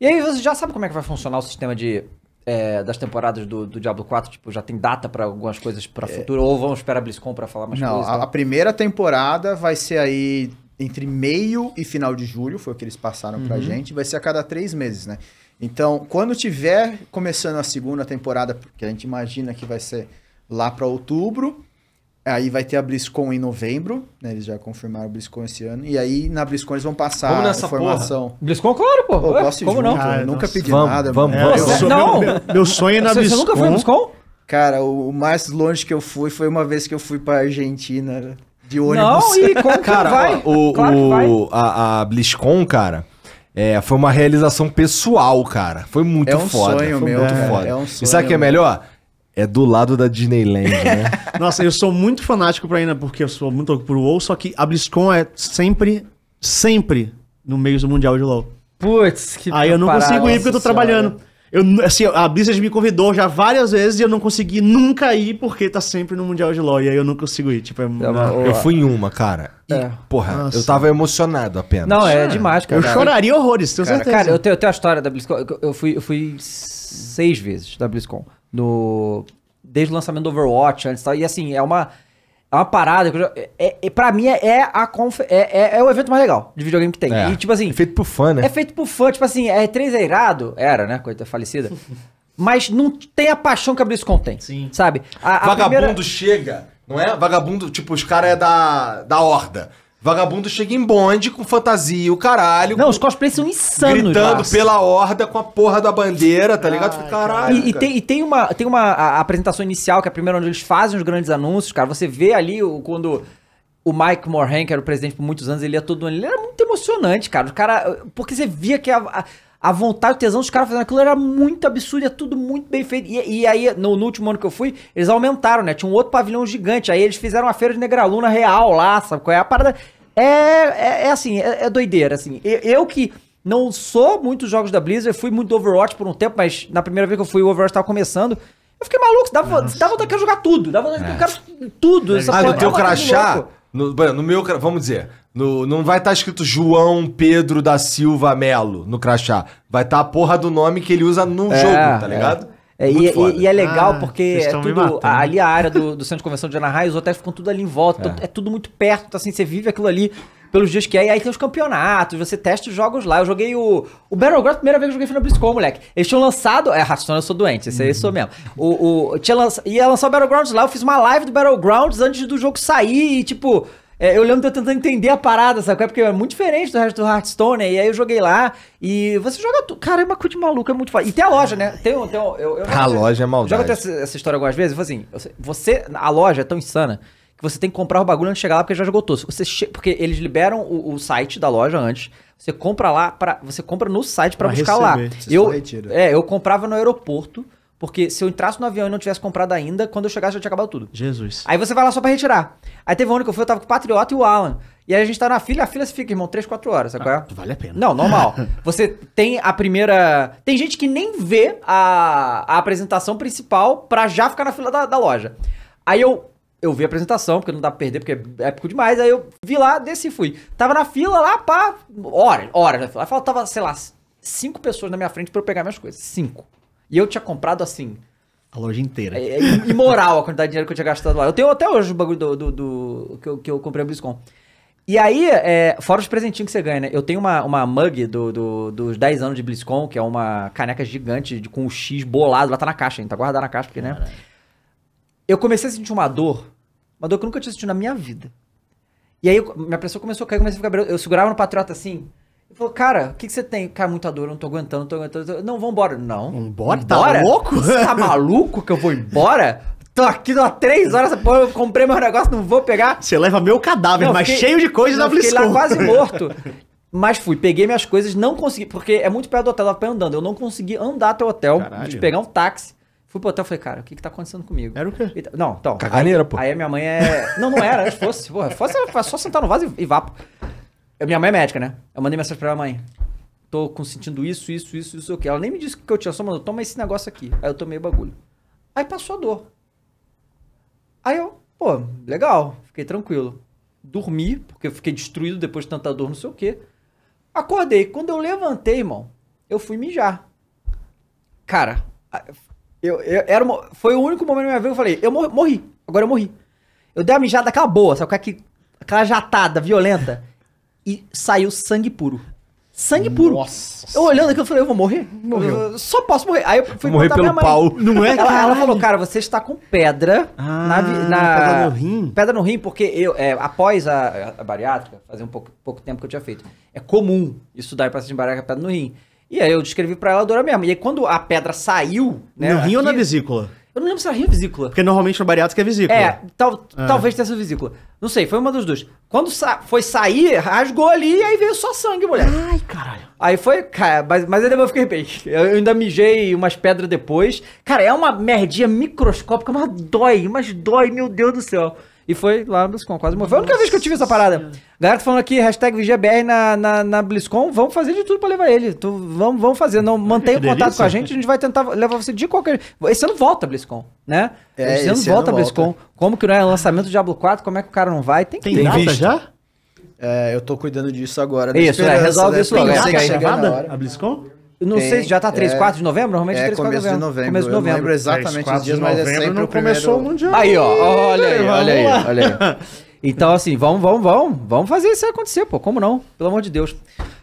E aí você já sabe como é que vai funcionar o sistema de é, das temporadas do, do Diablo 4? Tipo, já tem data pra algumas coisas pra futuro? Ou vamos esperar a BlizzCon pra falar mais É. Não, coisas? a, tá? a primeira temporada vai ser aí entre meio e final de julho, foi o que eles passaram pra gente, vai ser a cada três meses, né? Então, quando tiver começando a segunda temporada, que a gente imagina que vai ser lá pra outubro, aí vai ter a BlizzCon em novembro, né? Eles já confirmaram a BlizzCon esse ano, e aí na BlizzCon eles vão passar Vamos a nessa informação. BlizzCon, claro, pô. Pô, eu Ué, posso ir como não? junto, Ah, nunca nossa. pedi Vamos, nada. vamos, mano. vamos. Sou- não. meu, meu- sonho é na Você, você nunca foi no BlizzCon. BlizzCon? Cara, o mais longe que eu fui foi uma vez que eu fui pra Argentina de ônibus. Não, e como que Cara, vai? o, claro que vai. o, a, a BlizzCon, cara, é, foi uma realização pessoal, cara. Foi muito É um foda. sonho foi meu, muito cara, foda. é um e sonho sabe o que é meu. É do lado da Disneyland, né? Nossa, eu sou muito fanático pra ir, na- porque eu sou muito louco pro WoW, só que a BlizzCon é sempre, sempre no meio do Mundial de LoL. Putz, que Aí eu não parada. consigo ir porque eu tô senhora. trabalhando. Eu, assim, a Blizzard me convidou já várias vezes e eu não consegui nunca ir porque tá sempre no Mundial de LoL. E aí eu não consigo ir. Tipo, é, uma- não. eu fui em uma, cara. E, É. porra, Nossa. eu tava emocionado apenas. Não, é demais, cara. eu choraria horrores, tenho Cara, certeza. Cara, eu tenho, eu tenho a história da BlizzCon. Eu- Eu fui, eu fui seis vezes da BlizzCon. No, desde o lançamento do Overwatch, antes e tal. E assim, é uma, é uma parada que eu já, é, é, pra mim é, é a conf, é, é, é o evento mais legal de videogame que tem. É. E tipo assim, Feito por fã, né? é feito por fã. Tipo assim, a E3 é irado. Era, né? Coisa falecida. Mas não tem a paixão que a BlizzCon tem. Sim. Sabe? A, a Vagabundo primeira- chega, não é? Vagabundo, tipo, os caras é da, da horda. Vagabundo chega em bonde com fantasia, o caralho. Não, os cosplays são insanos. gritando lá. pela horda com a porra da bandeira, tá ligado? Fica, caralho. E, e tem, e tem uma, tem uma a- apresentação inicial, que é a primeira onde eles fazem os grandes anúncios, cara. Você vê ali o, quando o Mike Morhaime, que era o presidente por muitos anos, ele ia todo ano. Ele era muito emocionante, cara. O cara. Porque você via que a, a, a vontade, o tesão dos caras fazendo aquilo era muito absurdo, é tudo muito bem feito. E, e aí, no, no último ano que eu fui, eles aumentaram, né? Tinha um outro pavilhão gigante. Aí eles fizeram uma feira de Negraluna real lá, sabe? Qual é a parada? É, é, é assim, é, é doideira, assim. Eu, eu que. Não sou muito dos jogos da Blizzard, fui muito do Overwatch por um tempo, mas na primeira vez que eu fui, o Overwatch tava começando. Eu fiquei maluco, dava, dava vontade de jogar tudo. Dava vontade de jogar tudo. essa Ah, porra no é teu crachá, no, no meu, vamos dizer, no, não vai estar escrito João Pedro da Silva Melo no crachá. Vai estar a porra do nome que ele usa no É, jogo, tá é. ligado? É, e, foda. e- e é legal Ah, porque é tudo. ali a área do, do centro de convenção de Anaheim, os hotéis ficam tudo ali em volta. então É, tudo muito perto. Então, assim, você vive aquilo ali pelos dias que é. E aí tem os campeonatos, você testa os jogos lá. Eu joguei o. O Battleground, a primeira vez que eu joguei foi na BlizzCon, moleque. Eles tinham lançado. É, Hearthstone eu sou doente, esse aí eu sou mesmo. O, o, tinha lança, ia lançar o Battlegrounds lá, eu fiz uma live do Battlegrounds antes do jogo sair e, tipo. É, eu lembro de eu tentando entender a parada, sabe? Porque é muito diferente do resto do Hearthstone. E aí eu joguei lá e você joga tudo. Cara, é uma coisa de maluco, é muito foda. E tem a loja, né? Tem, um- tem um- eu, eu A loja é maldade. Já contei essa, essa história algumas vezes. Eu assim, você, você- a loja é tão insana que você tem que comprar o bagulho antes de chegar lá porque já esgotou. Você che- porque eles liberam o, o site da loja antes. Você compra lá para você compra no site pra Pra buscar lá. receber. Você Eu é, eu comprava no aeroporto porque se eu entrasse no avião e não tivesse comprado ainda, quando eu chegasse já tinha acabado tudo. Jesus. Aí você vai lá só pra retirar. Aí teve um ano que eu fui, eu tava com o Patriota e o Alan. E aí a gente tá na fila, a fila você fica, irmão, 3, 4 horas, sabe qual é? Vale a pena. Não, normal. Você tem a primeira. Tem gente que nem vê a, a apresentação principal pra já ficar na fila da, da loja. Aí eu. Eu vi a apresentação, porque não dá pra perder, porque é épico demais. Aí eu vi lá, desci e fui. Tava na fila lá, pá, horas, horas na fila. Aí faltava, sei lá, cinco pessoas na minha frente pra eu pegar minhas coisas. Cinco. E eu tinha comprado assim. A loja inteira. É, é imoral a quantidade de dinheiro que eu tinha gastado lá. Eu tenho até hoje o bagulho do, do, do- que, eu, que eu comprei a BlizzCon. E aí, é, fora os presentinhos que você ganha, né? Eu tenho uma, uma mug do, do- dos 10 anos de BlizzCon, que é uma caneca gigante de, com o X bolado. Lá tá na caixa, hein? Tá guardada na caixa, porque, né? Eu comecei a sentir uma dor, uma dor que eu nunca tinha sentido na minha vida. E aí, eu- minha pressão começou a cair, eu comecei a ficar... Eu segurava no Patriota assim... Eu falei, cara, o que, que você tem? Cara, muita dor, eu não tô aguentando, não tô aguentando. Não, vambora. Não. Vambora? Tá louco? Você tá maluco que eu vou embora? Tô aqui há três horas, porra, eu comprei meu negócio, não vou pegar. Você leva meu cadáver, Não, mas fiquei- cheio de coisas não, na Fiquei lá quase morto. Mas fui, peguei minhas coisas, não consegui, porque é muito perto do hotel, ir andando. Eu não consegui andar até o hotel, de pegar um táxi. Fui pro hotel e falei, cara, o que que tá acontecendo comigo? Era o quê? E Não, então. Caganeira, aí, pô. Aí a minha mãe é. Não, não era, antes fosse. Porra, fosse foi só sentar no vaso e, e vapo. Minha mãe é médica, né? Eu mandei mensagem pra minha mãe. Tô sentindo isso, isso, isso, isso, o que. Ela nem me disse o que eu tinha, só mandou, toma esse negócio aqui. Aí eu tomei o bagulho. Aí passou a dor. Aí eu, pô, legal, fiquei tranquilo. Dormi, porque eu fiquei destruído depois de tanta dor, não sei o quê. Acordei. Quando eu levantei, irmão, eu fui mijar. Cara, eu, eu- era uma- foi o único momento da minha vida que eu falei, eu mor- morri, agora eu morri. Eu dei uma mijada boa, sabe? com aquele- Aquela jatada violenta. E saiu sangue puro. Sangue puro. Nossa. Eu olhando aqui, eu falei, eu vou morrer? Eu só posso morrer. Aí eu fui Morrer pelo pra minha mãe. pau. Não é, Ela, ela falou, cara, você está com pedra Ah, na, na- pedra no rim. Pedra no rim, porque eu, é, após a, a bariátrica, fazia um pouco, pouco tempo que eu tinha feito, é comum estudar em paciente de bariátrica pedra no rim. E aí eu descrevi pra ela a dor mesmo. E aí quando a pedra saiu, né? no rim ou na aqui- vesícula? Eu não lembro se era rim ou vesícula. Porque normalmente no bariátrica é vesícula. É, tal, É. talvez tenha sido vesícula. Não sei, foi uma dos dois. Quando sa- foi sair, rasgou ali e aí veio só sangue, mulher. Ai, caralho. Aí foi, cara, mas, mas depois eu fiquei bem. Eu ainda mijei umas pedras depois. Cara, é uma merdinha microscópica, mas dói, mas dói, meu Deus do céu. E foi lá no BlizzCon, quase morreu. Foi a única vez que eu tive essa parada. Galera tá falando aqui, hashtag VGBR na, na, na BlizzCon, vamos fazer de tudo pra levar ele. Tu, vamos, vamos fazer, não mantenha Que contato com a gente, a gente vai tentar levar você de qualquer... Esse ano volta a BlizzCon, né? É, esse ano esse volta a ano BlizzCon. volta. Como que não é lançamento do Diablo 4, como é que o cara não vai? Tem que Tem, Tem data visto. já? É, eu tô cuidando disso agora. na Isso, é, resolve né? isso logo, Porque é, eu sei que aí, chega na gravada hora. a BlizzCon? Eu Não Tem, sei se já tá 3, é- 4 de novembro, normalmente É 3, 4 começo de novembro. Começo de Eu não lembro novembro. exatamente 4 os dias, de mas é novembro sempre não o primeiro... começou o Mundial. Aí, ó, olha aí, olha aí, olha aí. Então, assim, vamos, vamos, vamos, vamos fazer isso acontecer, pô, como não? Pelo amor de Deus.